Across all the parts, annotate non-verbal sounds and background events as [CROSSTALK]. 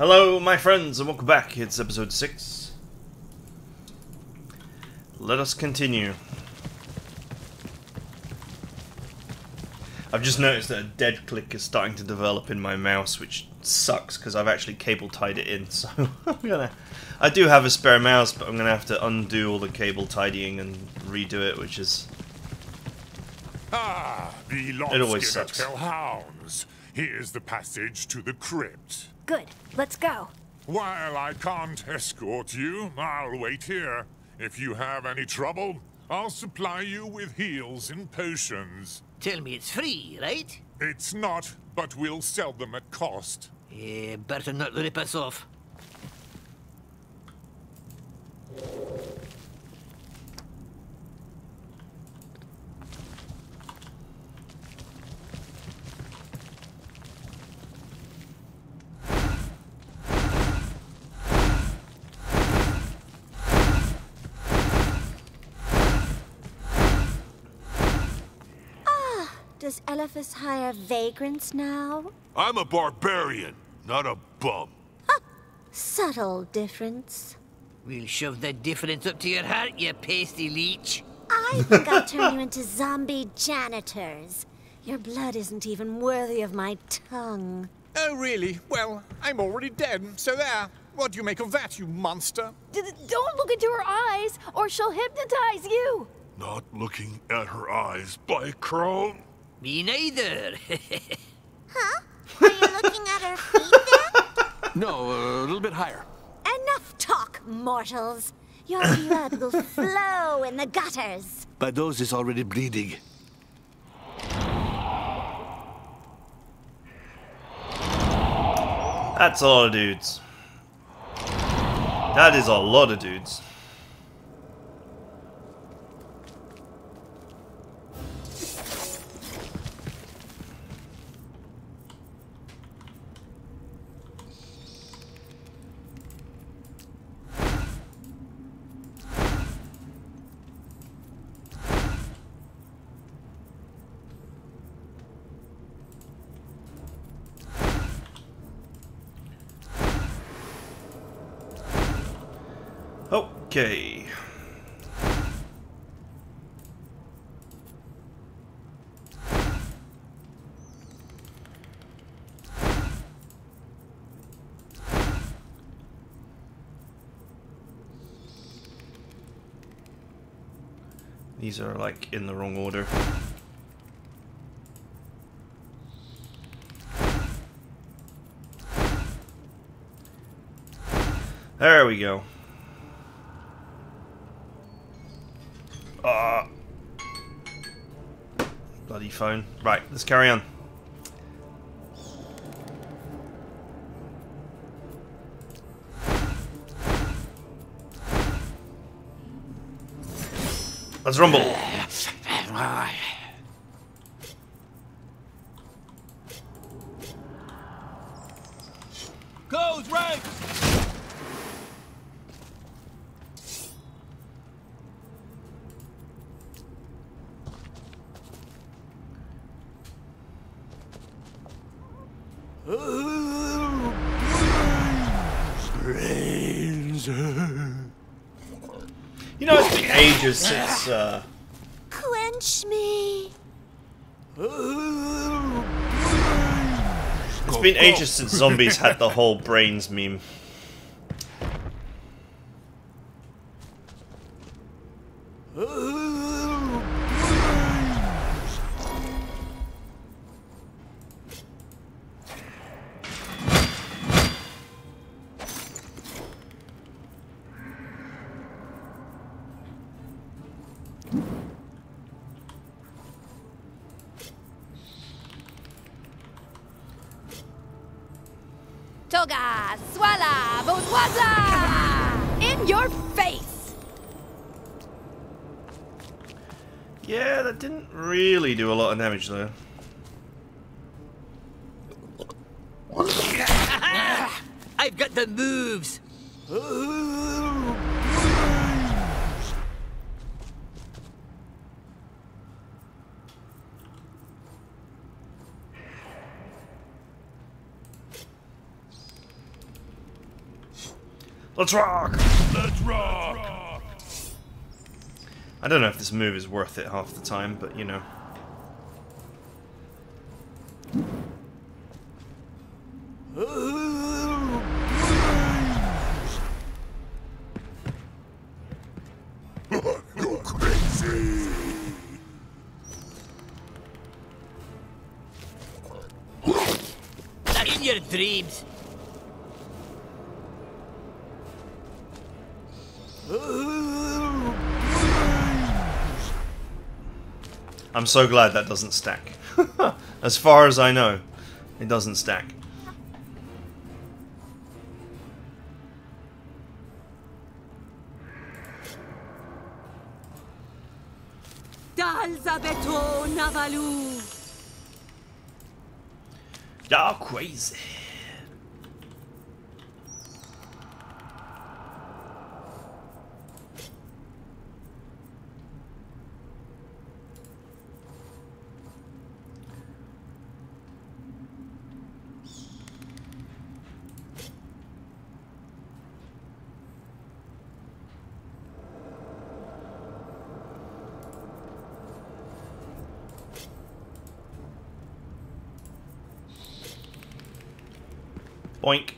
Hello, my friends, and welcome back. It's episode 6. Let us continue. I've just noticed that a dead click is starting to develop in my mouse, which sucks because I've actually cable tied it in. [LAUGHS] So I'm gonna. I do have a spare mouse, but I'm gonna have to undo all the cable tidying and redo it, which is. Ah, the It always sucks. Hellhounds. Here's the passage to the crypt. Good. Let's go. While I can't escort you, I'll wait here. If you have any trouble, I'll supply you with heals and potions. Tell me it's free, right? It's not, but we'll sell them at cost. Eh, better not rip us off. Does Elephas hire vagrants now? I'm a barbarian, not a bum. Subtle difference. We'll shove that difference up to your heart, you pasty leech. I think I'll turn you into zombie janitors. Your blood isn't even worthy of my tongue. Oh, really? Well, I'm already dead, so there. What do you make of that, you monster? D- d- don't look into her eyes, or she'll hypnotize you. Not looking at her eyes, by Crom. Me neither. [LAUGHS] Huh? Are you looking at her feet there? [LAUGHS] No, a little bit higher. Enough talk, mortals. Your blood will flow in the gutters. My nose is already bleeding. That's a lot of dudes. That is a lot of dudes. These are like in the wrong order. There we go. Ah. Bloody phone. Right, let's carry on. Let's rumble. Goes oh, right! You know, it's been ages since, uh... Quench me. It's been ages since zombies had the whole brains meme. [LAUGHS] Toga, swala! In your face! Yeah, that didn't really do a lot of damage though. I've got the moves. Let's rock! Let's rock! I don't know if this move is worth it half the time, but you know. I'm so glad that doesn't stack. [LAUGHS] as far as I know, it doesn't stack. Y'all crazy. Boink.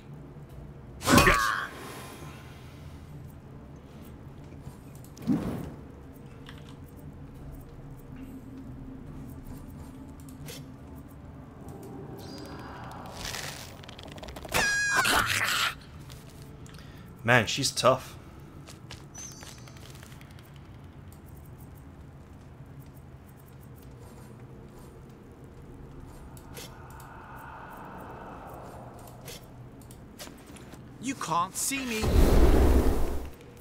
Man, she's tough. You see me.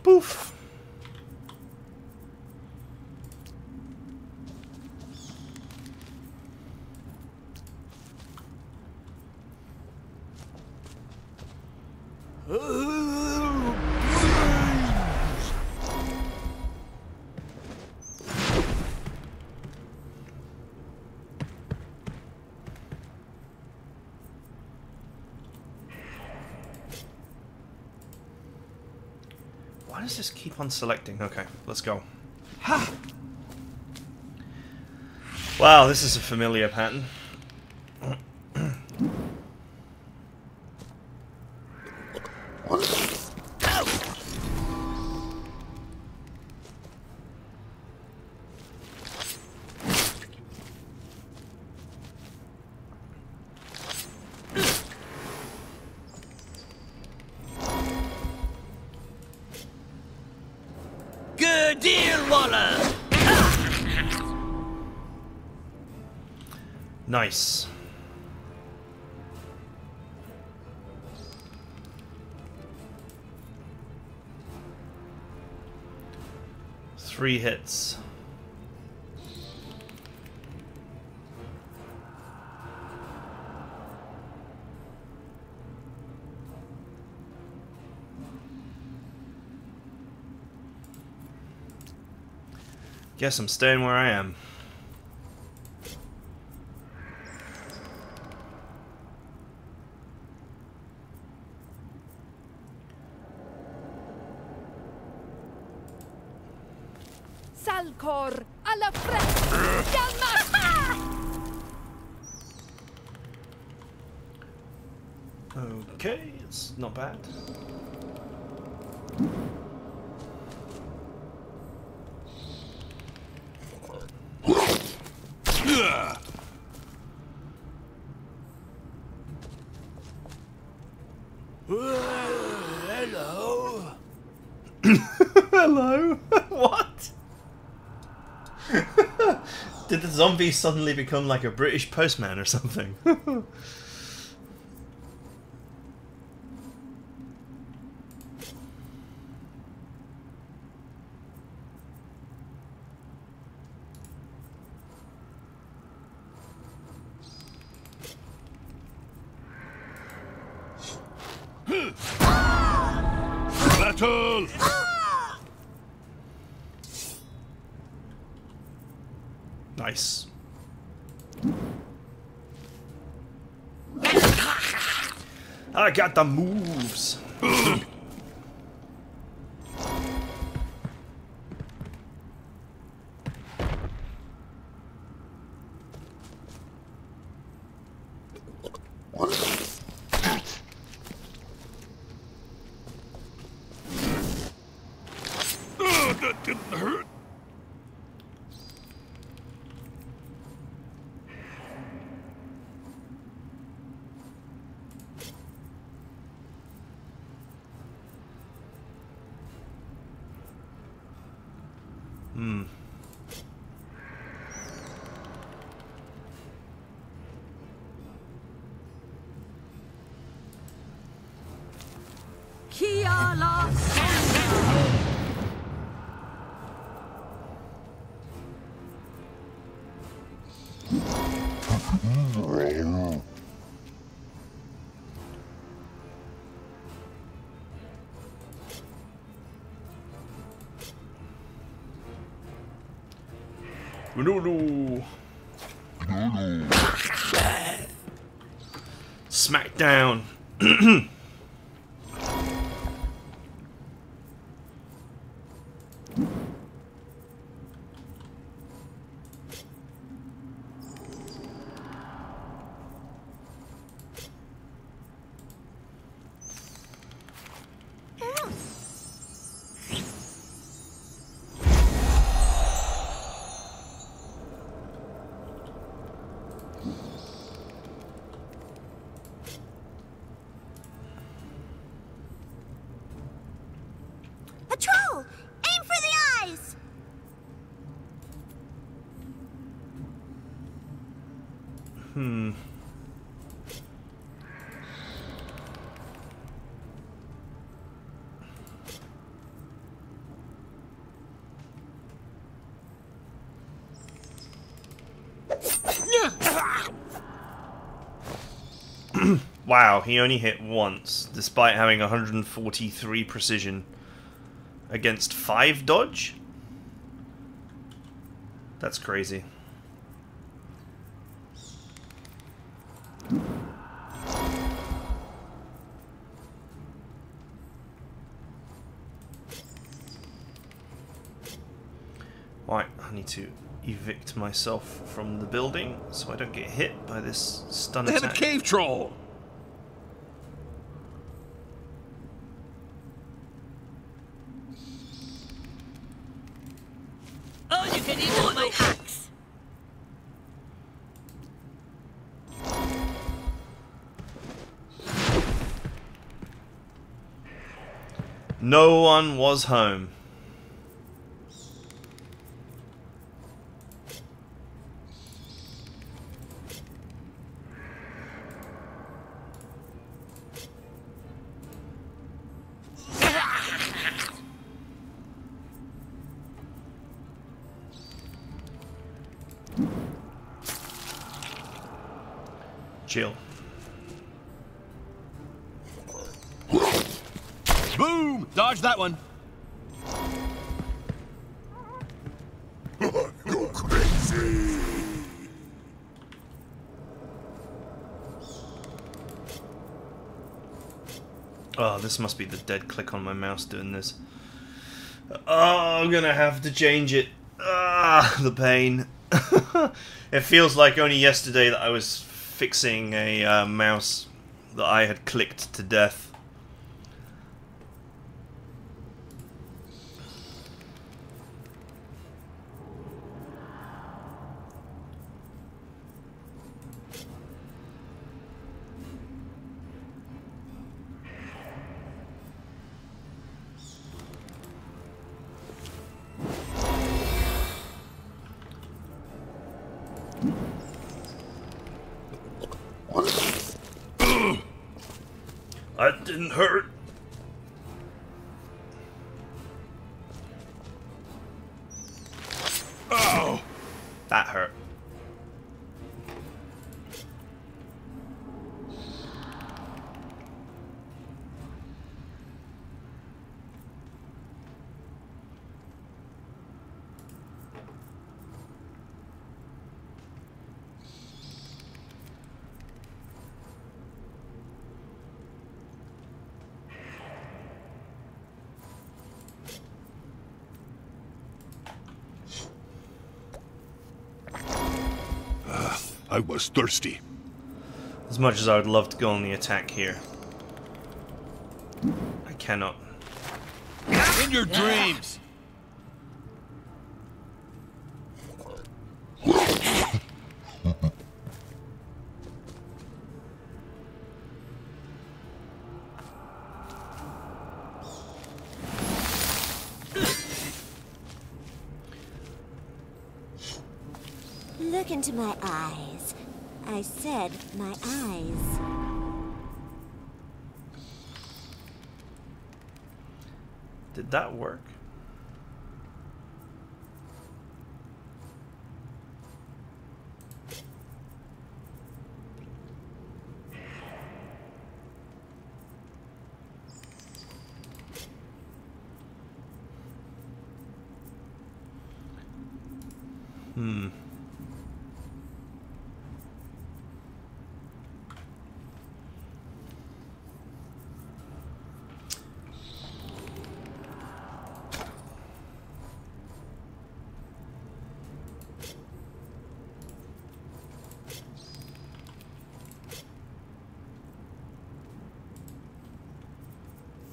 Poof. Why does this keep on selecting? Okay, let's go. Ha! Wow, this is a familiar pattern. Deal, Waller. Nice. Three hits. Guess I'm staying where I am. Salcor alla fresca. Okay, it's not bad. Hello. Hello? what? Suddenly become like a British postman or something? [LAUGHS] I got Gunulu. Smackdown. [CLEARS THROAT] A troll! Aim for the eyes! Hmm. Wow, he only hit once, despite having 143 precision against 5 dodge? That's crazy. Right, I need to evict myself from the building so I don't get hit by this stun They have a attack. cave troll. No one was home. Dodge that one. Go crazy. Oh, this must be the dead click on my mouse doing this. Oh, I'm gonna have to change it. Ah, the pain. [LAUGHS] it feels like only yesterday that I was fixing a uh, mouse that I had clicked to death. That didn't hurt. I was thirsty. As much as I would love to go on the attack here, I cannot. In your dreams! Look into my eyes. I said my eyes. Did that work? Hmm.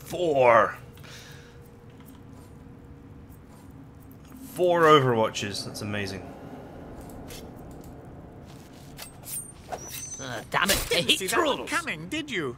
Four. Four Overwatches. That's amazing. Uh, damn it, I Didn't hate see that one coming, did you?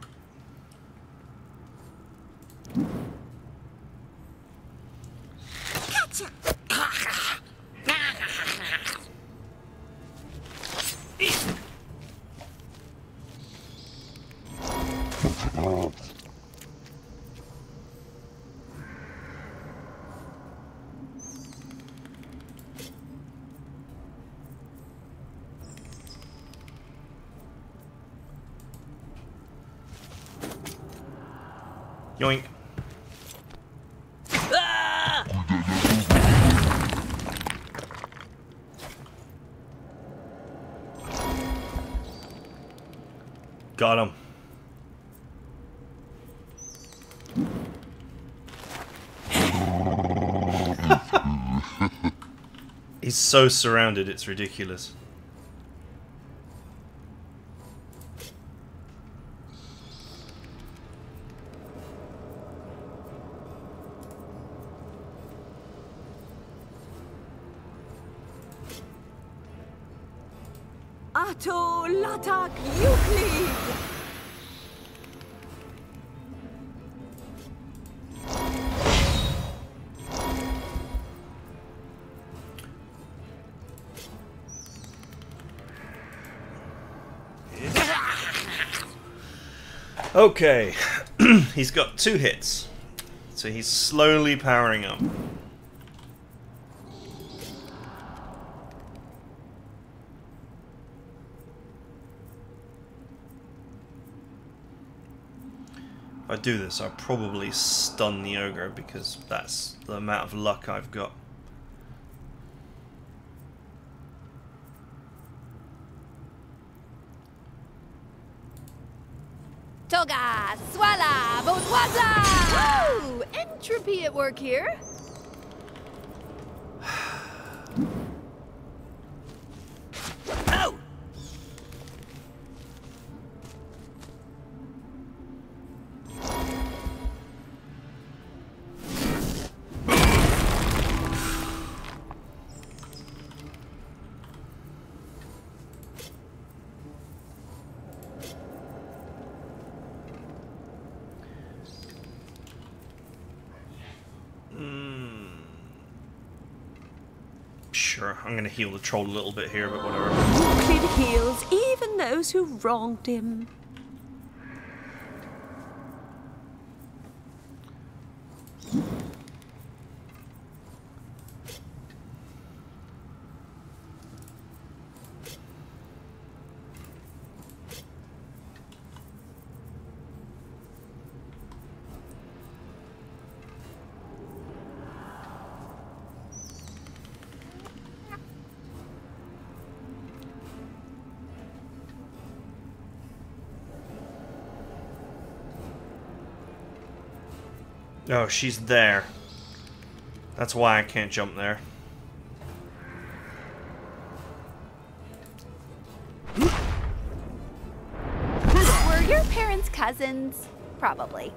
So surrounded, it's ridiculous. Okay, [CLEARS THROAT] he's got two hits, so he's slowly powering up. If I do this, I'll probably stun the ogre because that's the amount of luck I've got. Toga, Swala, Bodwaza! Woo! Entropy at work here. I'm gonna heal the troll a little bit here, but whatever. Youclidh heals even those who wronged him. Oh, she's there. That's why I can't jump there. Were your parents cousins? Probably.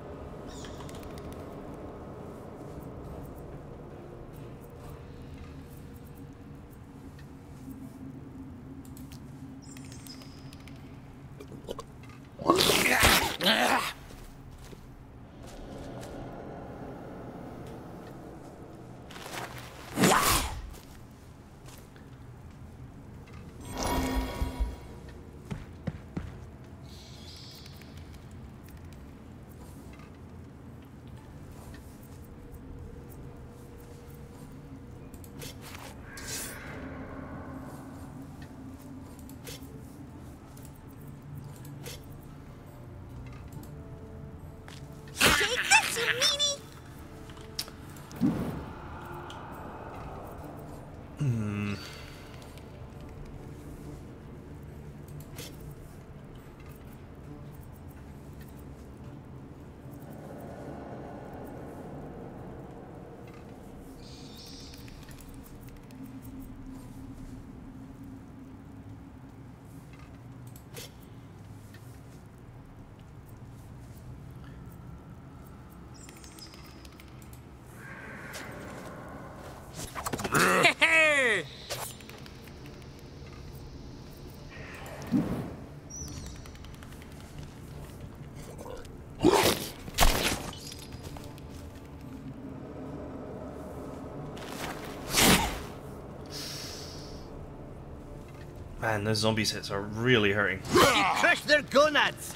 Man, those zombies hits are really hurting. You crushed their gonads!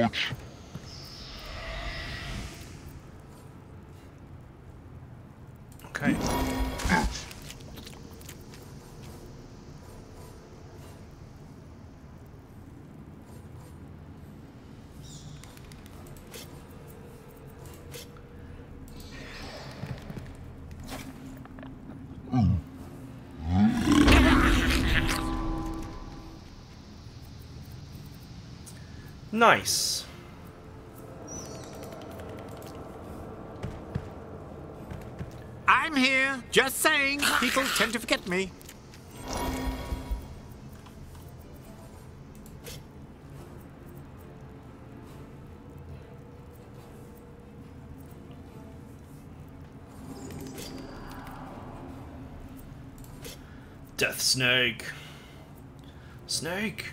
Watch. Nice. I'm here. Just saying. [SIGHS] People tend to forget me. Death Snake. Snake.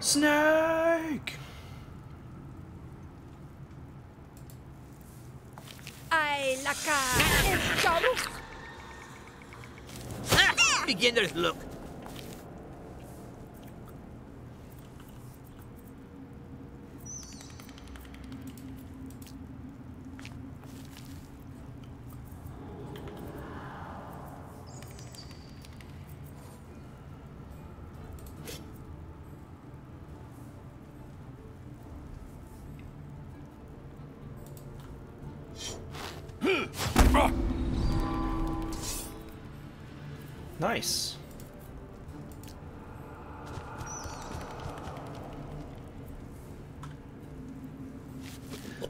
Snake. Beginner's luck.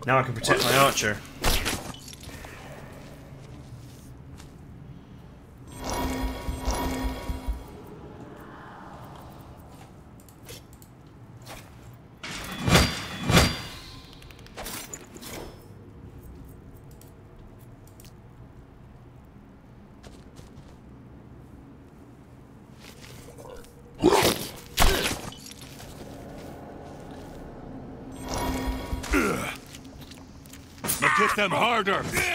Now I can protect my archer. Them harder.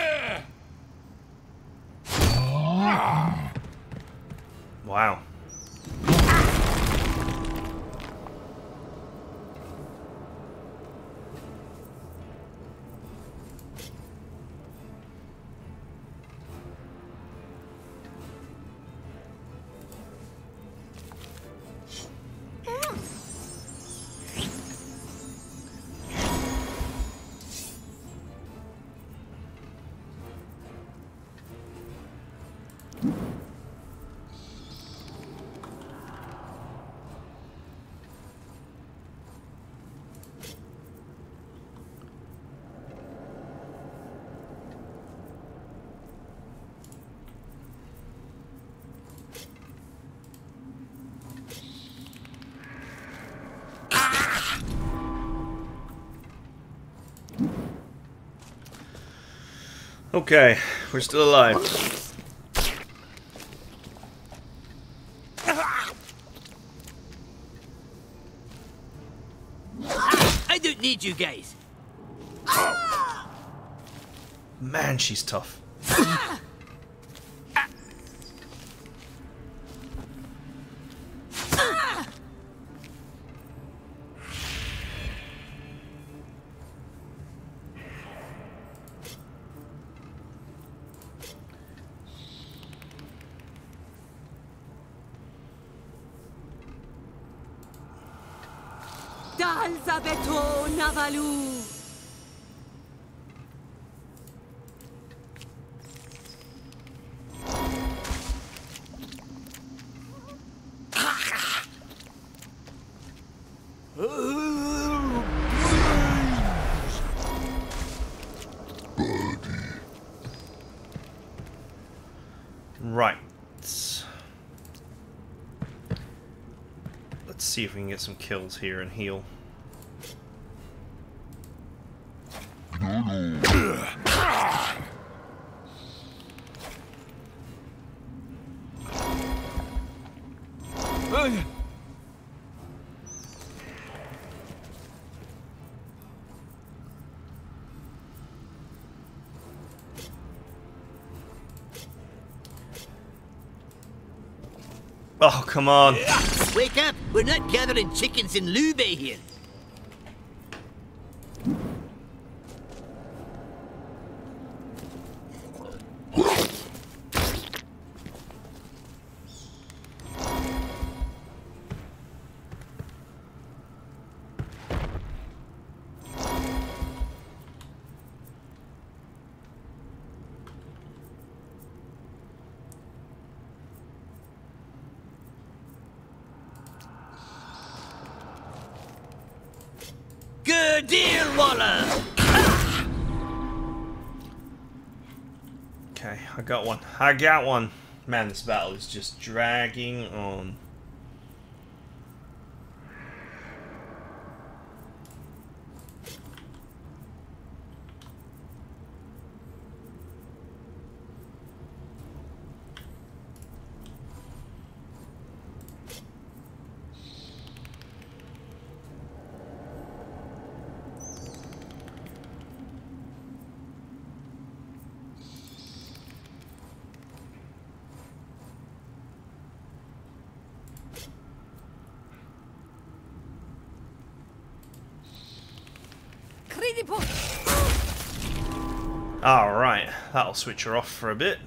Okay, we're still alive. I don't need you guys. Man, she's tough. [LAUGHS] Alzabeto Navalu. Right. Let's see if we can get some kills here and heal. Come on. Wake up! We're not gathering chickens in Lube here. One. I got one. Man, this battle is just dragging on. Alright, that'll switch her off for a bit.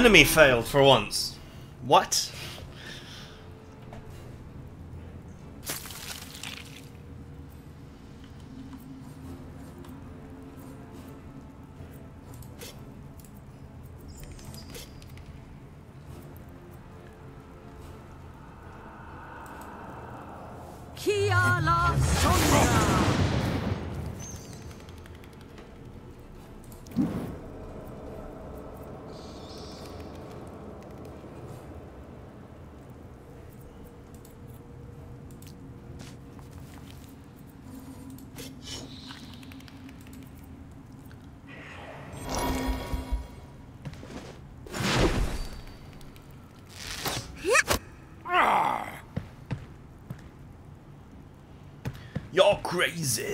Enemy failed for once. What? Crazy.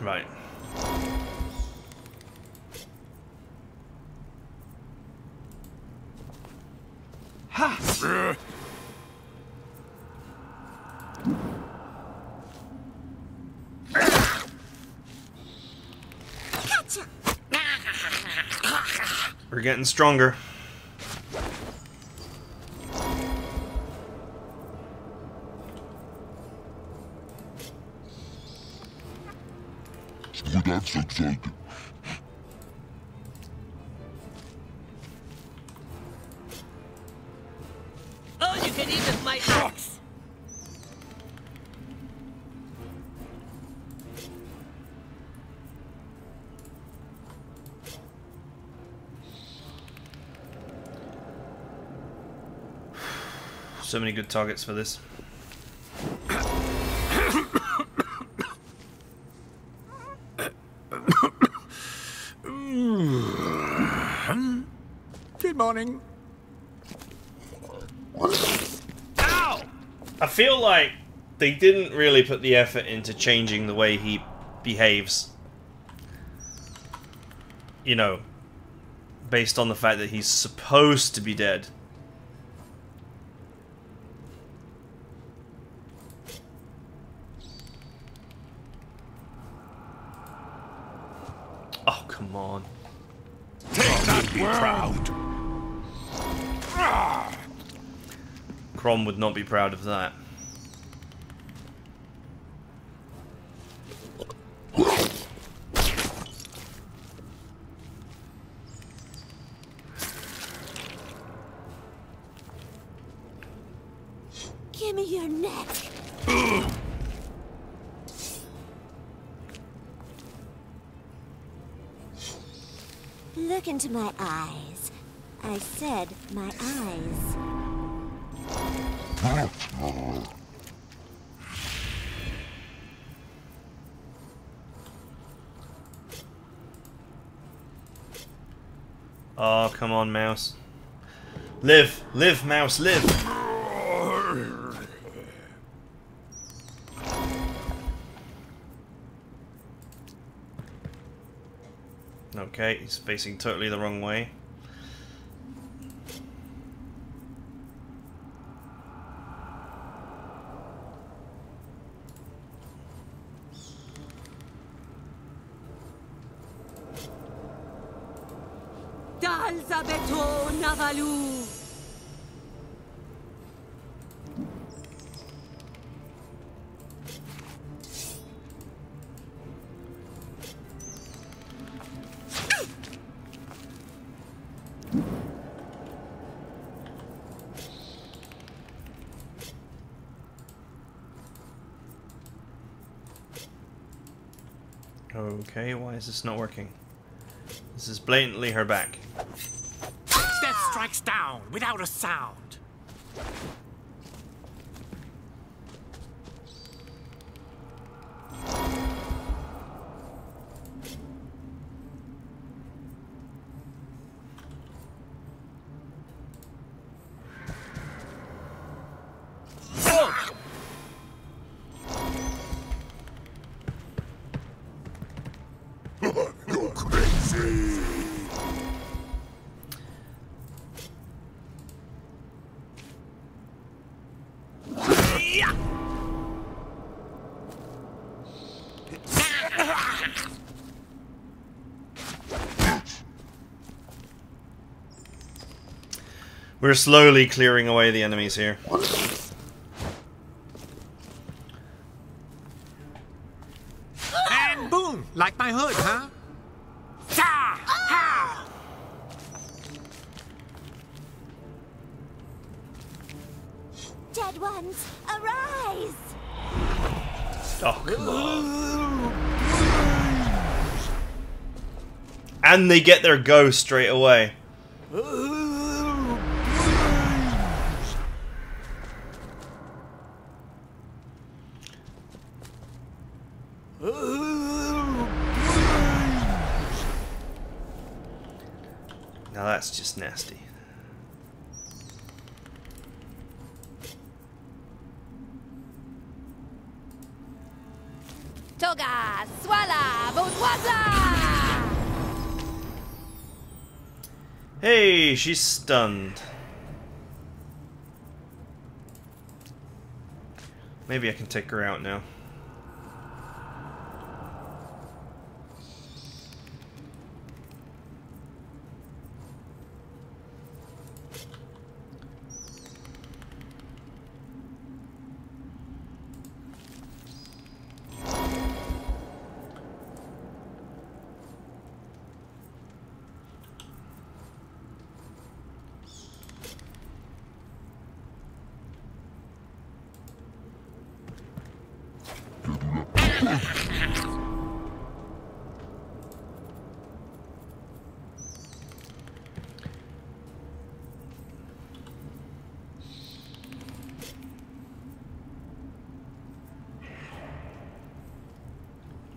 Right. Uh, We're getting stronger. Cuidado, Zug Zug. All you can eat is my axe! So many good targets for this. Feel like they didn't really put the effort into changing the way he behaves. you know, based on the fact that he's supposed to be dead. Oh, come on. Take that, be proud. Crom would not be proud of that. Oh, come on, mouse. Live, live, mouse, live. Okay, he's facing totally the wrong way. Blatantly her back. Death strikes down without a sound. We're slowly clearing away the enemies here. And boom! Like my hood, huh? Ha! Dead ones, arise! Oh, come on. And they get their go straight away. She's stunned. Maybe I can take her out now.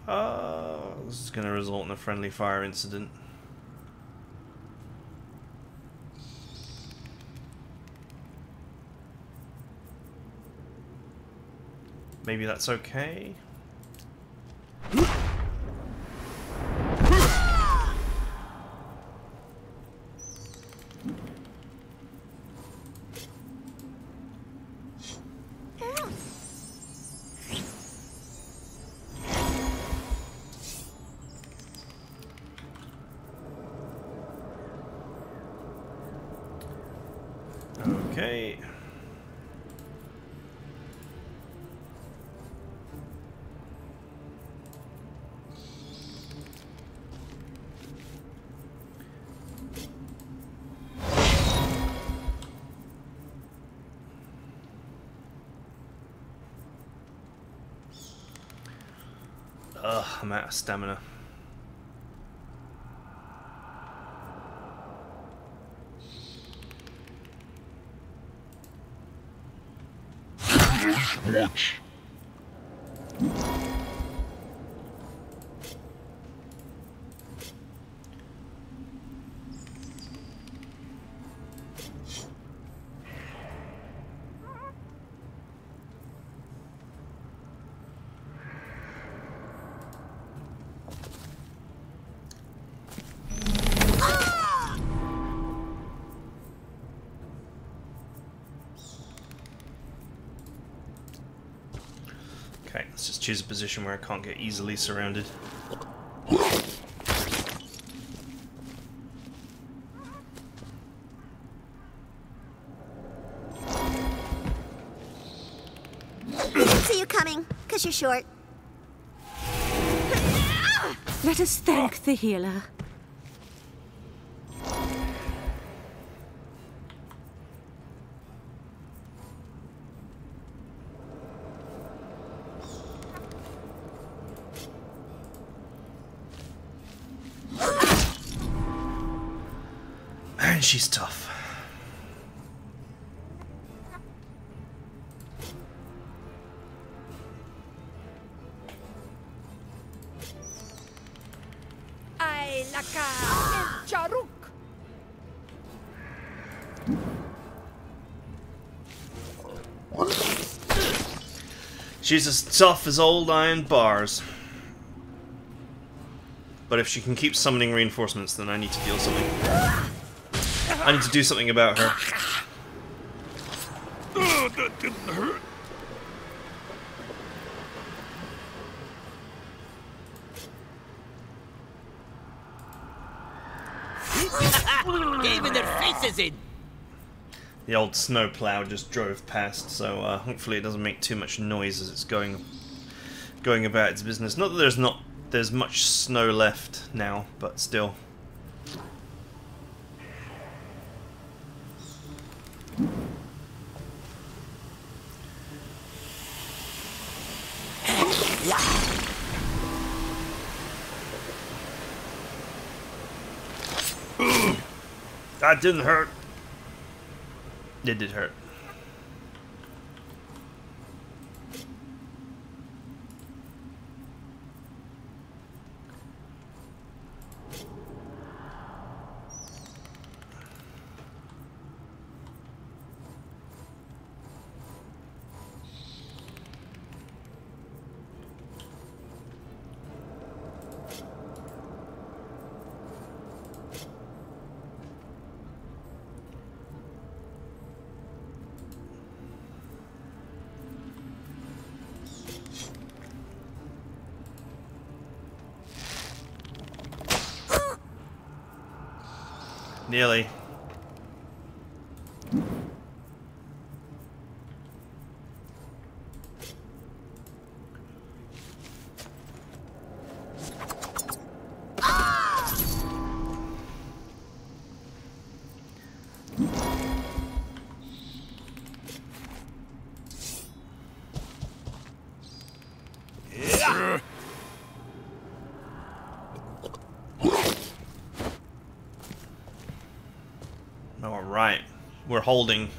Uh, this is going to result in a friendly fire incident. Maybe that's okay. I'm out of stamina. Watch. A position where I can't get easily surrounded. See you coming, because you're short. Let us thank the healer. Man, she's tough. Ay, laka! El charuk! She's as tough as old iron bars. But if she can keep summoning reinforcements, then I need to deal something. I need to do something about her. Oh, that didn't hurt. Gave their faces in. The old snowplow just drove past, so uh, hopefully it doesn't make too much noise as it's going going about its business. Not that there's not there's much snow left now, but still. Didn't hurt. It did hurt. Nearly. Holding.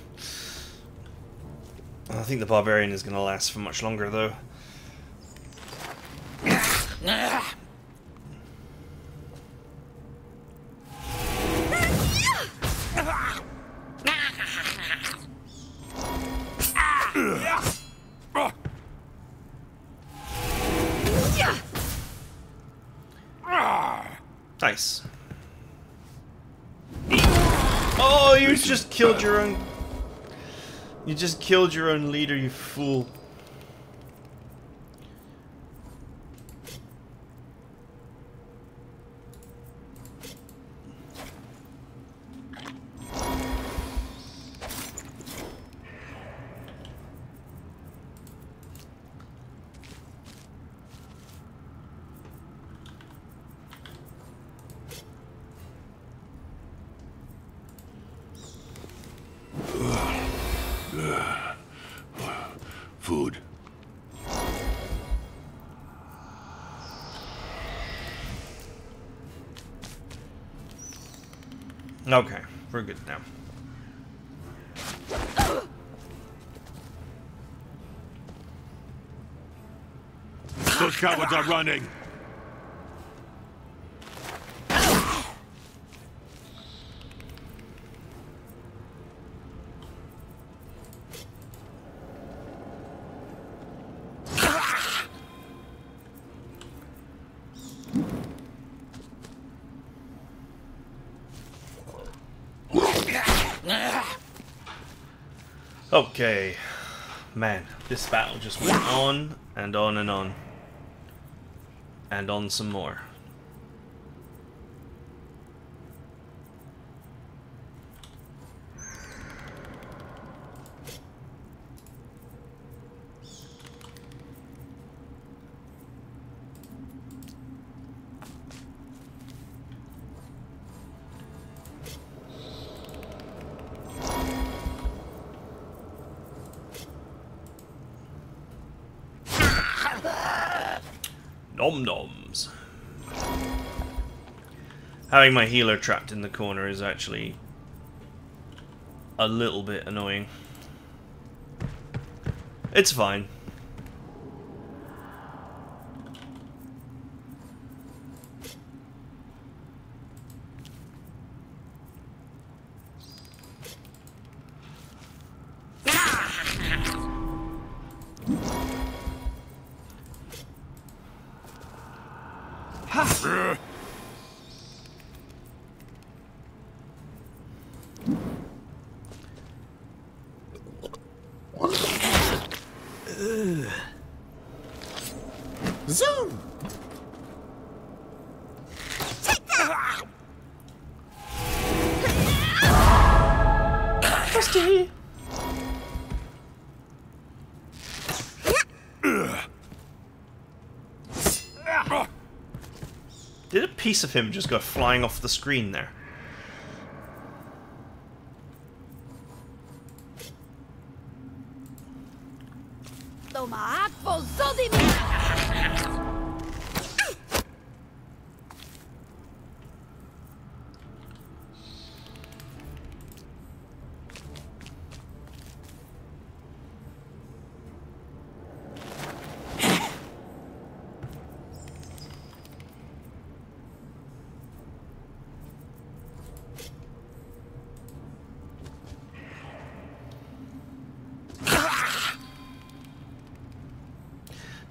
I think the barbarian is going to last for much longer, though. You just killed your own leader, you fool. Those cowards are running. Okay. Man, this battle just went on and on and on. And on some more. Having my healer trapped in the corner is actually a little bit annoying. It's fine. Did a piece of him just go flying off the screen there?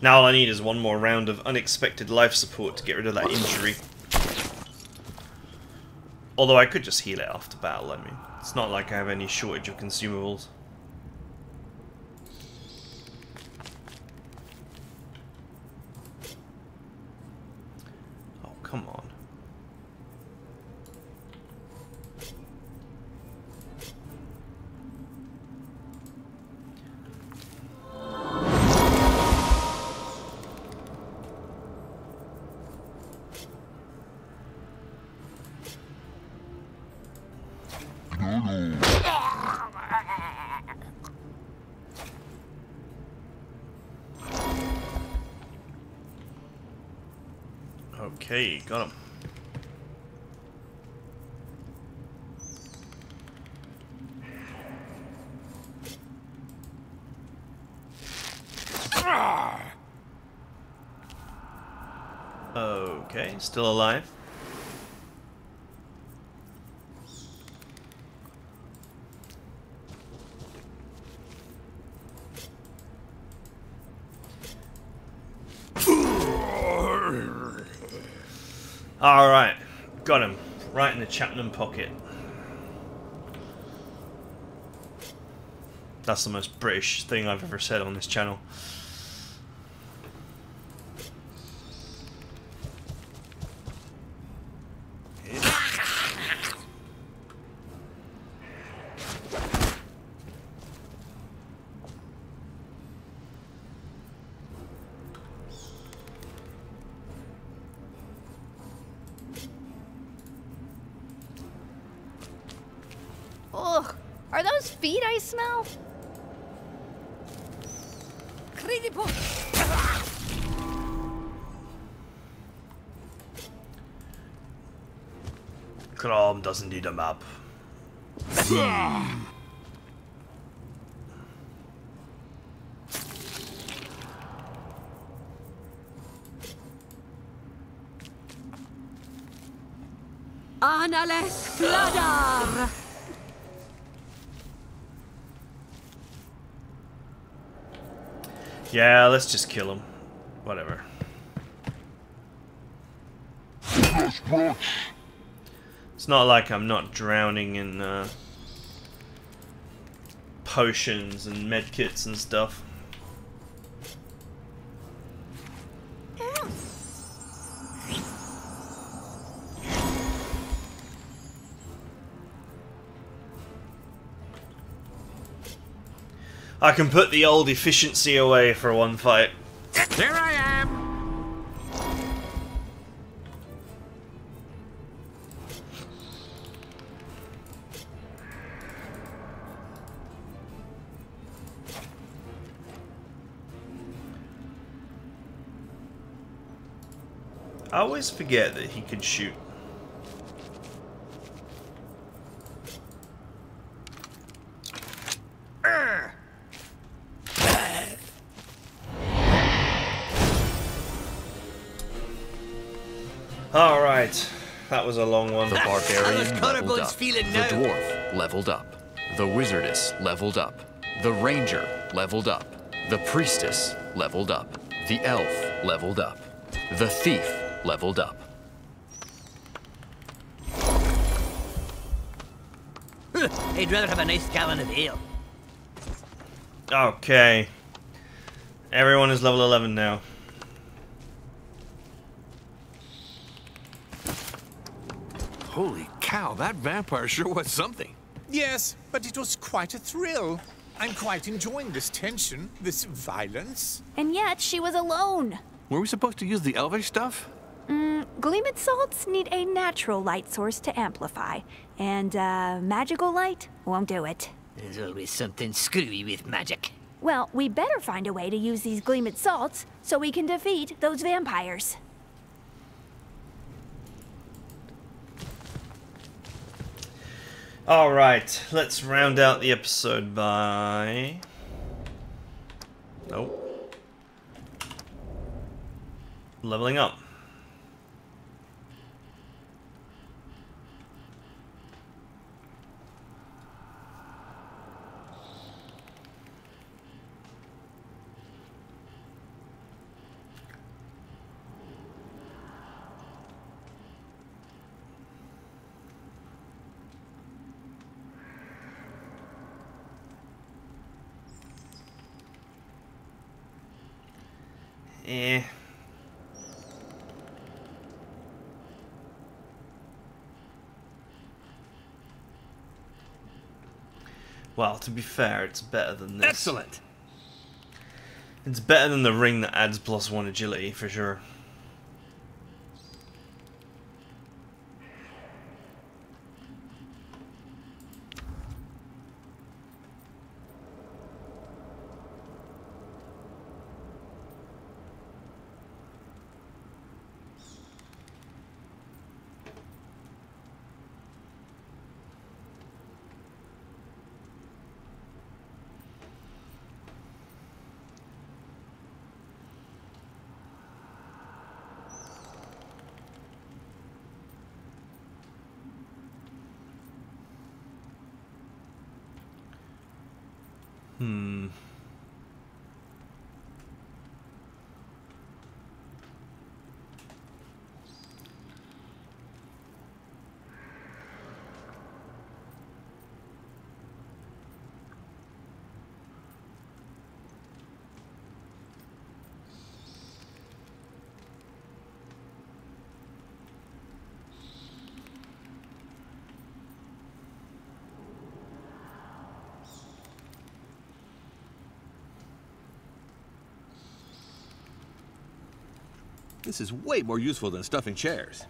Now all I need is one more round of unexpected life support to get rid of that injury. Although I could just heal it after battle, I mean. It's not like I have any shortage of consumables. Still alive. Alright, got him. Right in the Chapman pocket. That's the most British thing I've ever said on this channel. Yeah, let's just kill him. Whatever. It's not like I'm not drowning in uh, potions and medkits and stuff. I can put the old efficiency away for one fight. Here I am. I always forget that he can shoot. That was a long one. The [LAUGHS] barbarian leveled up. feeling the dwarf leveled up. The wizardess leveled up. The ranger leveled up. The priestess leveled up. The elf leveled up. The thief leveled up. [LAUGHS] I'd rather have a nice gallon of ale. Okay. Everyone is level 11 now. Holy cow, that vampire sure was something. Yes, but it was quite a thrill. I'm quite enjoying this tension, this violence. And yet she was alone. Were we supposed to use the elvish stuff? Gleamit salts need a natural light source to amplify, and uh, magical light won't do it. There's always something screwy with magic. Well, we better find a way to use these Gleamit salts so we can defeat those vampires. Alright, let's round out the episode by. Nope. Leveling up. Eh. Well, to be fair, it's better than this. Excellent. It's better than the ring that adds plus one agility, for sure. This is way more useful than stuffing chairs.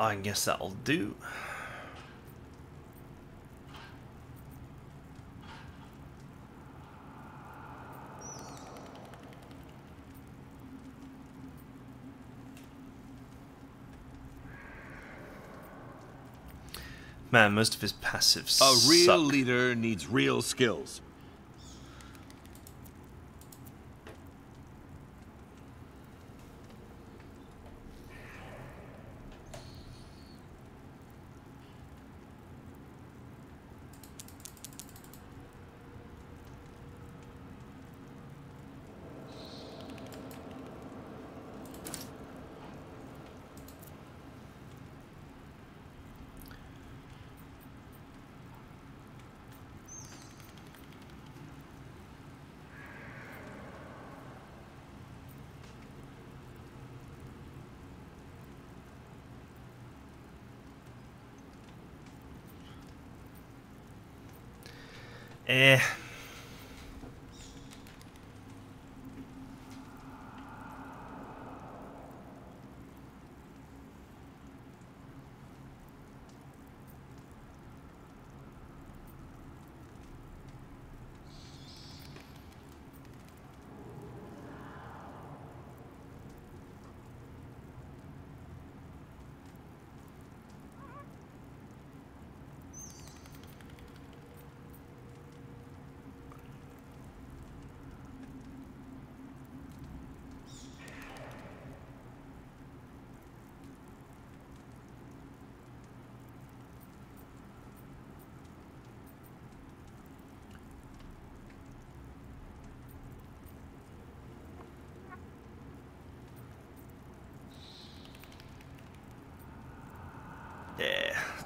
I guess that'll do. Man, most of his passives. A real suck. leader needs real skills. Eh.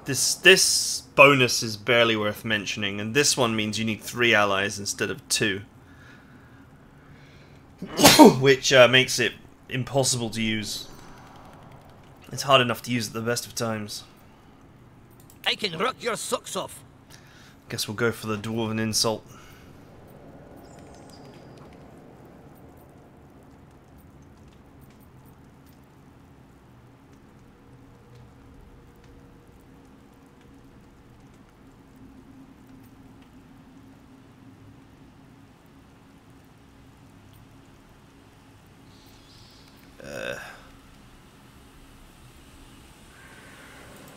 This this bonus is barely worth mentioning, and this one means you need three allies instead of two. [COUGHS] Which uh, makes it impossible to use. It's hard enough to use at the best of times. I can rock your socks off. Guess we'll go for the dwarven insult.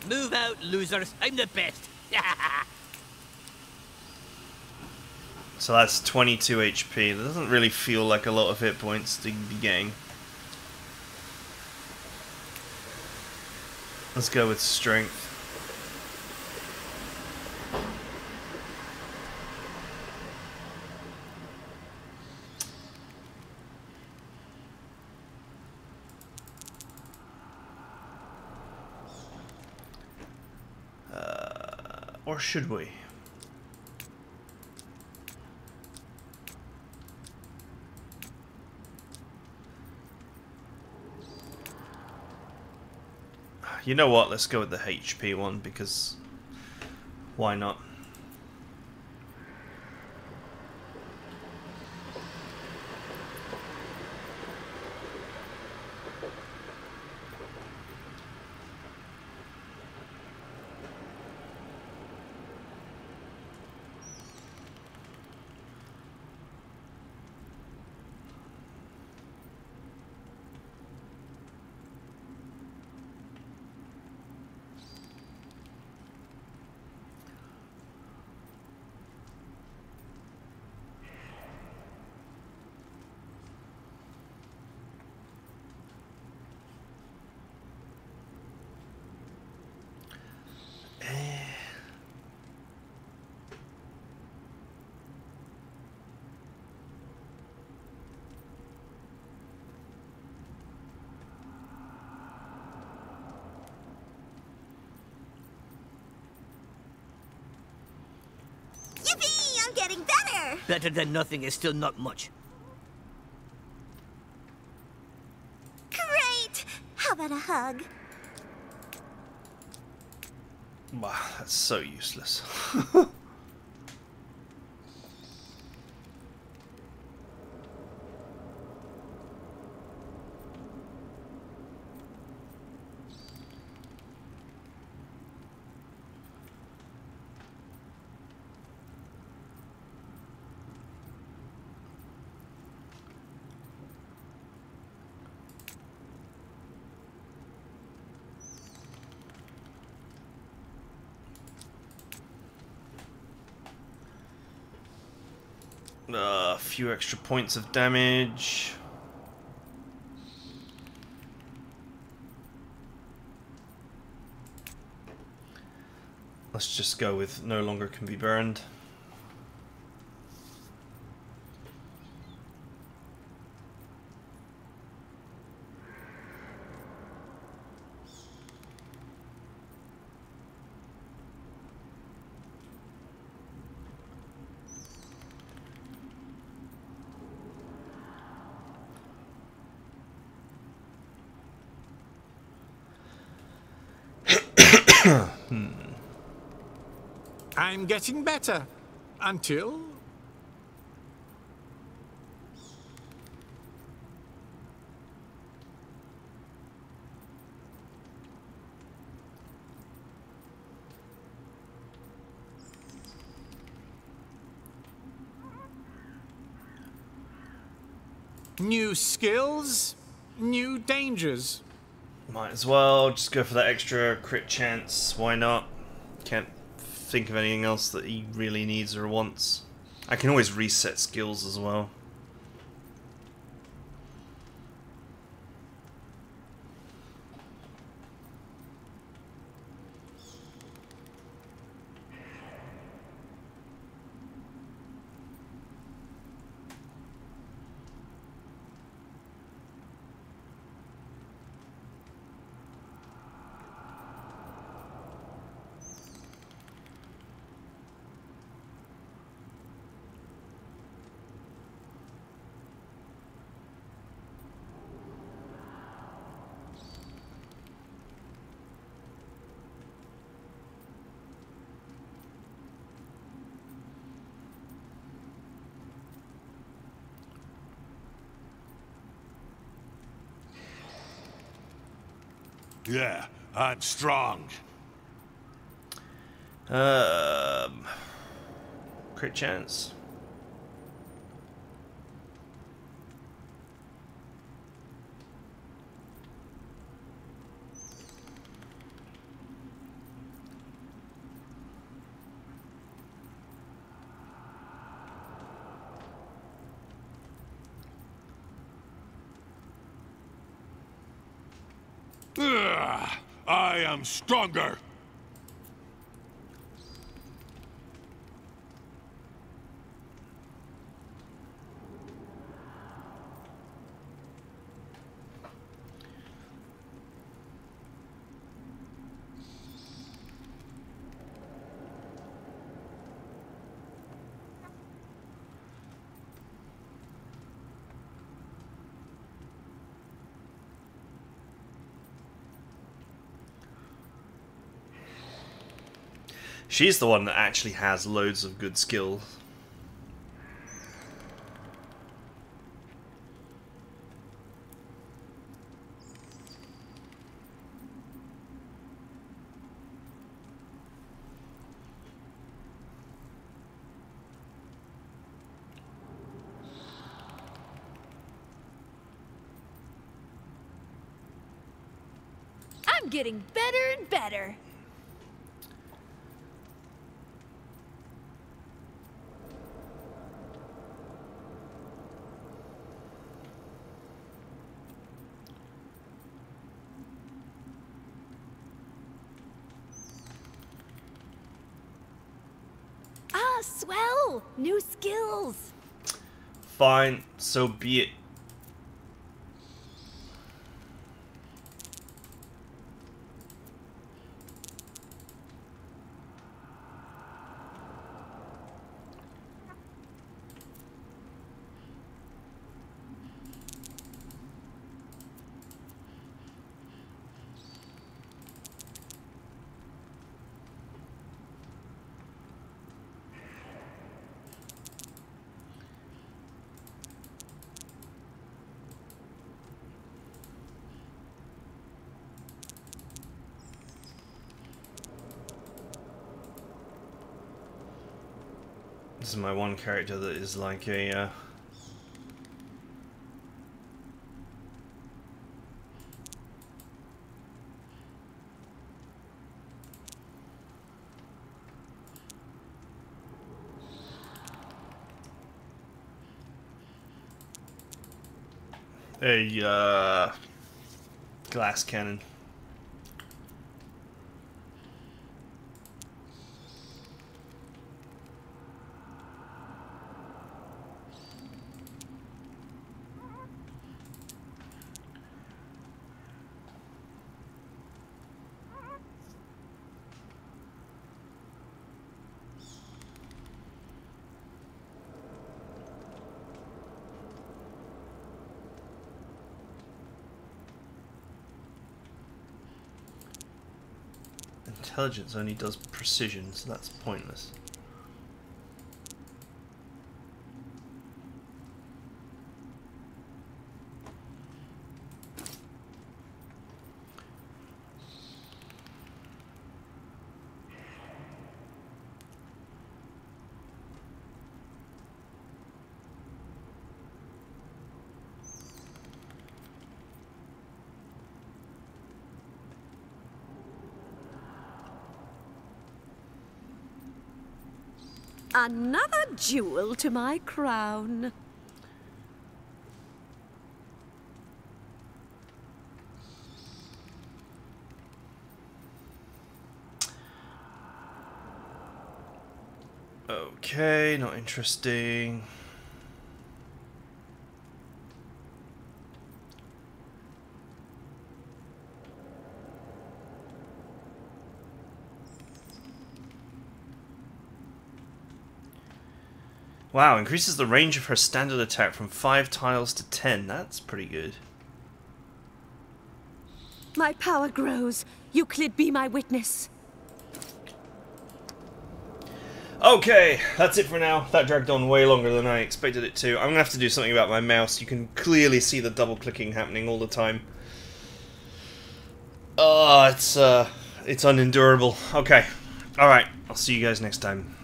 Move out, losers. I'm the best. [LAUGHS] so that's 22 HP. That doesn't really feel like a lot of hit points to be getting. Let's go with strength. Should we? You know what? Let's go with the HP one because why not? Yippee! Getting better! Better than nothing is still not much. Great! How about a hug? Wow, that's so useless. [LAUGHS] few extra points of damage. Let's just go with no longer can be burned. I'm getting better. Until... New skills, new dangers. Might as well just go for that extra crit chance. Why not? Can't think of anything else that he really needs or wants. I can always reset skills as well. Yeah, I'm strong. Um, crit chance. Stronger. She's the one that actually has loads of good skill. I'm getting better and better. Ah, swell! New skills! Fine, so be it. is my one character that is like a uh, a uh, glass cannon. Intelligence only does precision, so that's pointless. Another jewel to my crown. Okay, not interesting. Wow, increases the range of her standard attack from 5 tiles to 10. That's pretty good. My power grows. Youclidh, be my witness. Okay, that's it for now. That dragged on way longer than I expected it to. I'm gonna have to do something about my mouse. You can clearly see the double clicking happening all the time. Oh, it's uh, it's unendurable. Okay, all right. I'll see you guys next time.